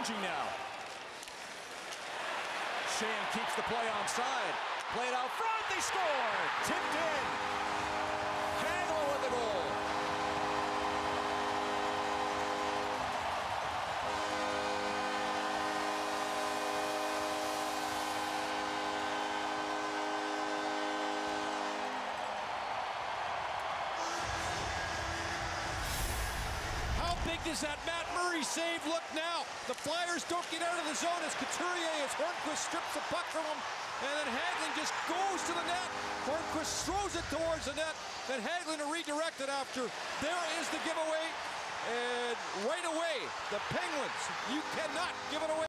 changing now. Keeps the play onside. Played out front, they score! Tipped big that Matt Murray save look now? The Flyers don't get out of the zone as Couturier, as Hornqvist strips the puck from him, and then Hagelin just goes to the net. Hornqvist throws it towards the net, then Hagelin to redirect it after. There is the giveaway, and right away, the Penguins, you cannot give it away.